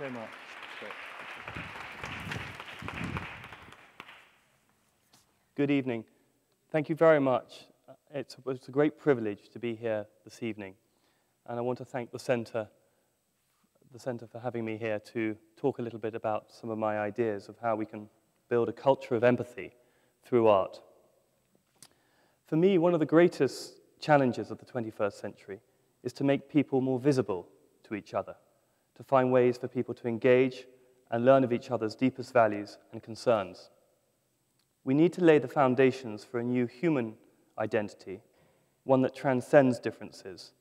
so much. Good evening. Thank you very much. It's, it's a great privilege to be here this evening. And I want to thank the Centre, the Centre for having me here to talk a little bit about some of my ideas of how we can build a culture of empathy through art. For me, one of the greatest challenges of the 21st century is to make people more visible to each other, to find ways for people to engage and learn of each other's deepest values and concerns. We need to lay the foundations for a new human identity, one that transcends differences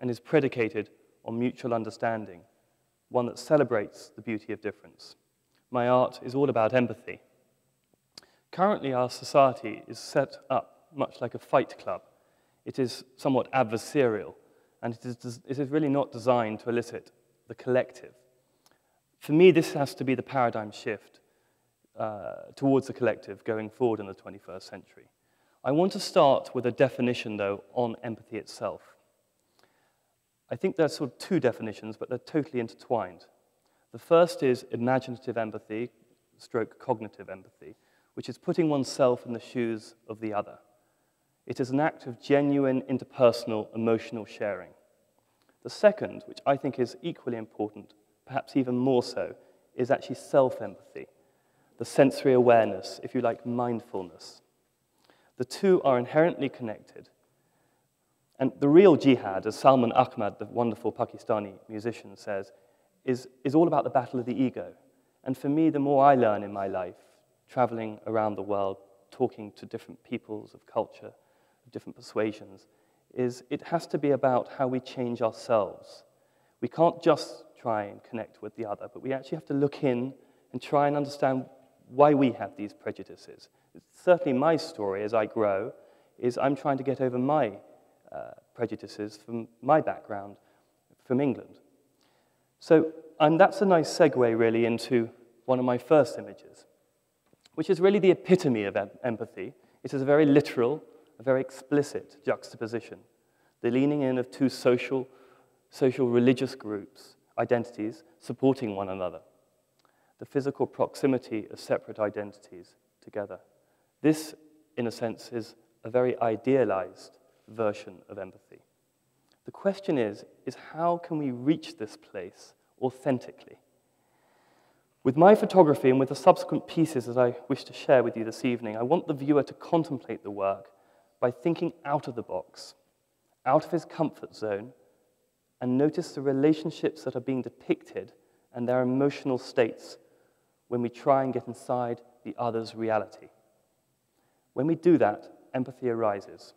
and is predicated on mutual understanding, one that celebrates the beauty of difference. My art is all about empathy. Currently, our society is set up much like a fight club. It is somewhat adversarial, and it is, it is really not designed to elicit the collective. For me, this has to be the paradigm shift uh, towards the collective going forward in the 21st century. I want to start with a definition, though, on empathy itself. I think there's sort of two definitions, but they're totally intertwined. The first is imaginative empathy, stroke cognitive empathy, which is putting oneself in the shoes of the other. It is an act of genuine interpersonal emotional sharing. The second, which I think is equally important, perhaps even more so, is actually self empathy, the sensory awareness, if you like, mindfulness. The two are inherently connected. And the real jihad, as Salman Ahmad, the wonderful Pakistani musician, says, is, is all about the battle of the ego. And for me, the more I learn in my life, traveling around the world, talking to different peoples of culture, of different persuasions, is it has to be about how we change ourselves. We can't just try and connect with the other, but we actually have to look in and try and understand why we have these prejudices. It's certainly my story as I grow is I'm trying to get over my uh, prejudices from my background from England. So, and that's a nice segue really into one of my first images which is really the epitome of em empathy. It is a very literal, a very explicit juxtaposition, the leaning in of two social, social religious groups, identities, supporting one another, the physical proximity of separate identities together. This, in a sense, is a very idealized version of empathy. The question is, is how can we reach this place authentically? With my photography and with the subsequent pieces that I wish to share with you this evening, I want the viewer to contemplate the work by thinking out of the box, out of his comfort zone, and notice the relationships that are being depicted and their emotional states when we try and get inside the other's reality. When we do that, empathy arises.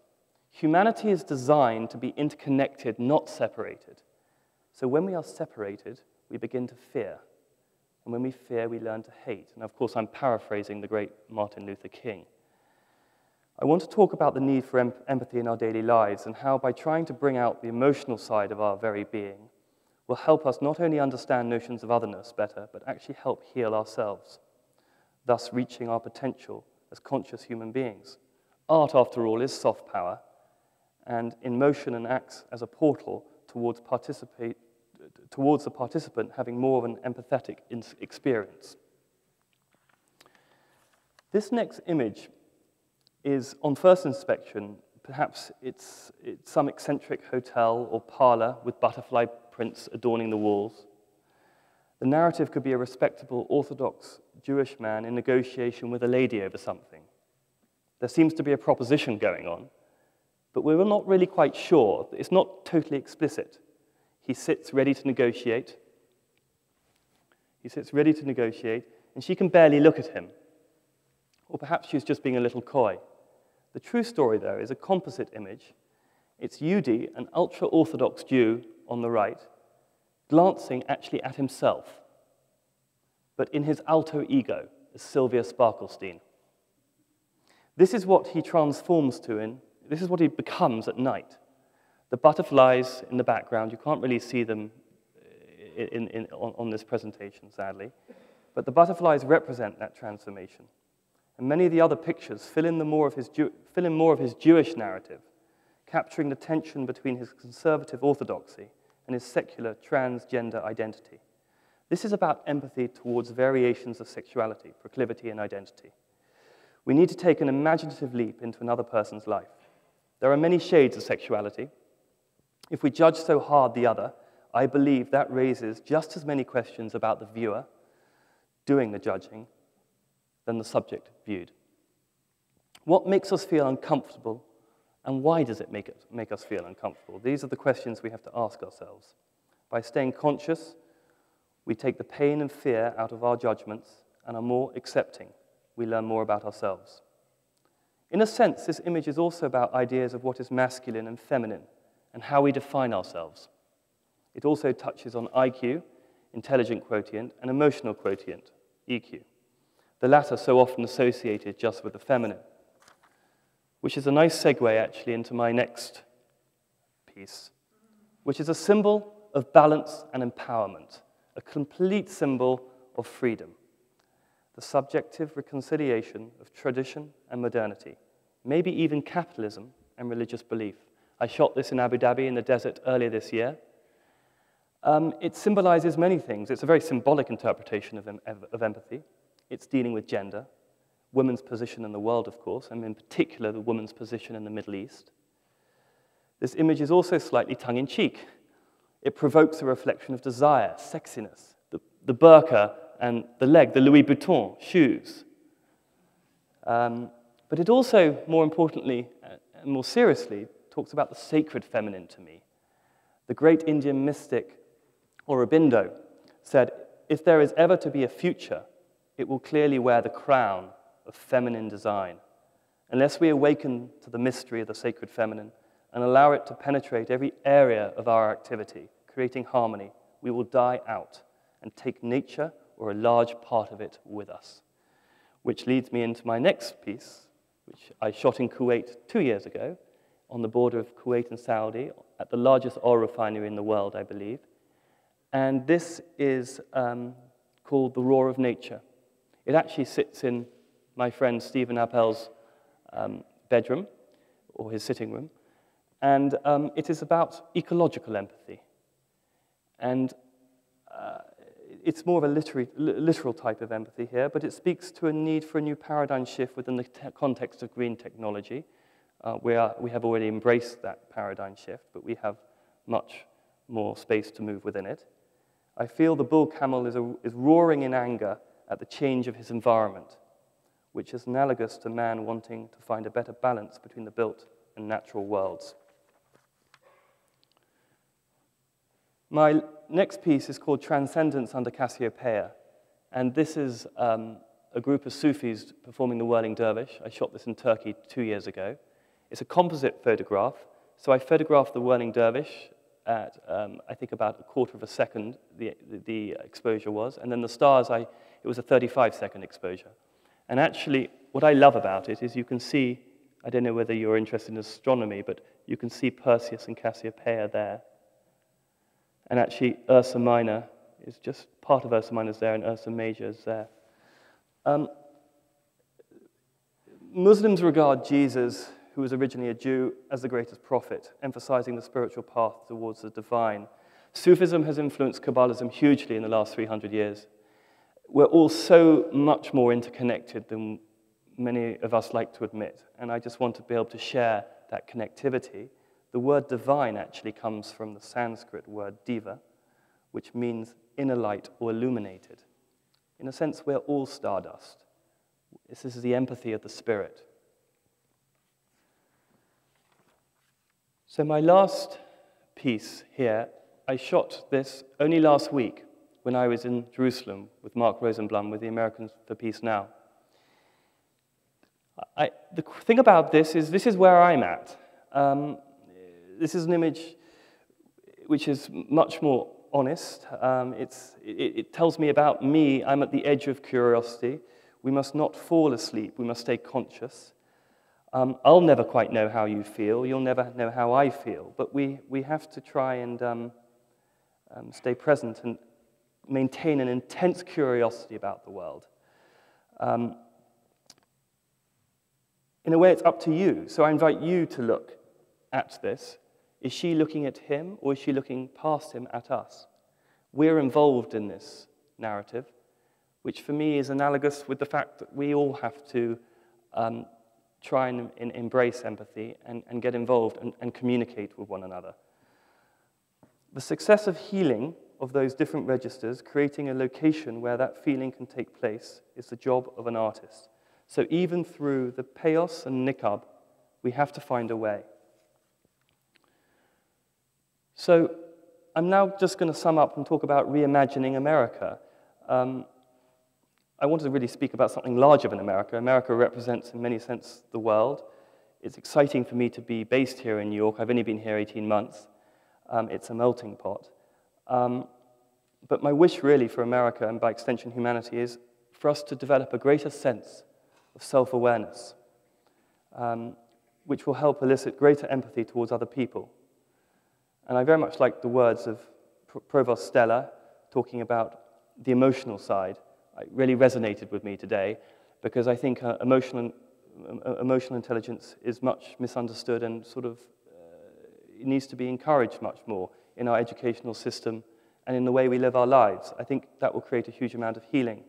Humanity is designed to be interconnected, not separated. So when we are separated, we begin to fear. And when we fear, we learn to hate. And of course, I'm paraphrasing the great Martin Luther King. I want to talk about the need for em empathy in our daily lives and how, by trying to bring out the emotional side of our very being, will help us not only understand notions of otherness better, but actually help heal ourselves, thus reaching our potential as conscious human beings. Art, after all, is soft power, and in motion and acts as a portal towards participate, towards the participant having more of an empathetic experience. This next image is, on first inspection, perhaps it's, it's some eccentric hotel or parlor with butterfly prints adorning the walls. The narrative could be a respectable Orthodox Jewish man in negotiation with a lady over something. There seems to be a proposition going on, but we're not really quite sure. It's not totally explicit. He sits ready to negotiate. He sits ready to negotiate, and she can barely look at him. Or perhaps she's just being a little coy. The true story, though, is a composite image. It's Yehudi, an ultra Orthodox Jew on the right, glancing actually at himself, but in his alto ego as Sylvia Sparklestein. This is what he transforms to in, this is what he becomes at night. The butterflies in the background, you can't really see them uh, in, in, on, on this presentation, sadly, but the butterflies represent that transformation. And many of the other pictures fill in, more of his fill in more of his Jewish narrative, capturing the tension between his conservative orthodoxy and his secular transgender identity. This is about empathy towards variations of sexuality, proclivity, and identity. We need to take an imaginative leap into another person's life. There are many shades of sexuality. If we judge so hard the other, I believe that raises just as many questions about the viewer doing the judging than the subject viewed. What makes us feel uncomfortable and why does it make, it make us feel uncomfortable? These are the questions we have to ask ourselves. By staying conscious, we take the pain and fear out of our judgments and are more accepting. We learn more about ourselves. In a sense, this image is also about ideas of what is masculine and feminine and how we define ourselves. It also touches on IQ, intelligent quotient, and emotional quotient, EQ, the latter so often associated just with the feminine which is a nice segue actually into my next piece, which is a symbol of balance and empowerment, a complete symbol of freedom, the subjective reconciliation of tradition and modernity, maybe even capitalism and religious belief. I shot this in Abu Dhabi in the desert earlier this year. Um, it symbolizes many things. It's a very symbolic interpretation of, em of empathy. It's dealing with gender, women's position in the world, of course, and in particular the woman's position in the Middle East. This image is also slightly tongue in cheek. It provokes a reflection of desire, sexiness, the, the burqa and the leg, the Louis Vuitton shoes. Um, but it also, more importantly uh, and more seriously, talks about the sacred feminine to me. The great Indian mystic Aurobindo said, If there is ever to be a future, it will clearly wear the crown of feminine design. Unless we awaken to the mystery of the sacred feminine and allow it to penetrate every area of our activity, creating harmony, we will die out and take nature or a large part of it with us. Which leads me into my next piece, which I shot in Kuwait two years ago on the border of Kuwait and Saudi at the largest oil refinery in the world, I believe. And this is um, called The Roar of Nature. It actually sits in my friend Stephen Appel's um, bedroom or his sitting room. And um, it is about ecological empathy. And uh, it's more of a literary, literal type of empathy here, but it speaks to a need for a new paradigm shift within the context of green technology. Uh, we, are, we have already embraced that paradigm shift, but we have much more space to move within it. I feel the bull camel is, a, is roaring in anger at the change of his environment which is analogous to man wanting to find a better balance between the built and natural worlds. My next piece is called Transcendence under Cassiopeia, and this is um, a group of Sufis performing the Whirling Dervish. I shot this in Turkey two years ago. It's a composite photograph, so I photographed the Whirling Dervish at, um, I think, about a quarter of a second, the, the, exposure was, and then the stars, I, it was a 35 second exposure. And actually, what I love about it is you can see, I don't know whether you're interested in astronomy, but you can see Perseus and Cassiopeia there. And actually, Ursa Minor is just part of Ursa Minor is there, and Ursa Major is there. Um, Muslims regard Jesus, who was originally a Jew, as the greatest prophet, emphasizing the spiritual path towards the divine. Sufism has influenced Kabbalism hugely in the last 300 years we're all so much more interconnected than many of us like to admit. And I just want to be able to share that connectivity. The word divine actually comes from the Sanskrit word diva, which means inner light or illuminated. In a sense, we're all stardust. This is the empathy of the spirit. So, my last piece here, I shot this only last week when I was in Jerusalem with Mark Rosenblum with the Americans for Peace Now. I, the thing about this is this is where I'm at. Um, this is an image which is much more honest. Um, it, it tells me about me. I'm at the edge of curiosity. We must not fall asleep. We must stay conscious. Um, I'll never quite know how you feel. You'll never know how I feel. But we, we have to try and um, um, stay present and, maintain an intense curiosity about the world. Um, in a way, it's up to you. So I invite you to look at this. Is she looking at him or is she looking past him at us? We're involved in this narrative, which for me is analogous with the fact that we all have to um, try and, and, embrace empathy and, and get involved and, and communicate with one another. The success of healing of those different registers, creating a location where that feeling can take place, is the job of an artist. So even through the chaos and niqab, we have to find a way. So I'm now just going to sum up and talk about reimagining America. Um, I wanted to really speak about something larger than America. America represents, in many senses, the world. It's exciting for me to be based here in New York. I've only been here 18 months. Um, it's a melting pot. Um, but my wish, really, for America and by extension humanity is for us to develop a greater sense of self awareness, um, which will help elicit greater empathy towards other people. And I very much like the words of Provost Stella talking about the emotional side really resonated with me today because I think uh, emotional, uh, emotional intelligence is much misunderstood and sort of uh, needs to be encouraged much more in our educational system and in the way we live our lives. I think that will create a huge amount of healing.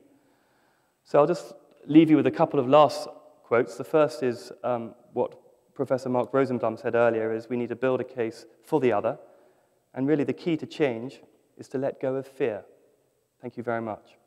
So I'll just leave you with a couple of last quotes. The first is um, what Professor Mark Rosenblum said earlier, is we need to build a case for the other. And really the key to change is to let go of fear. Thank you very much.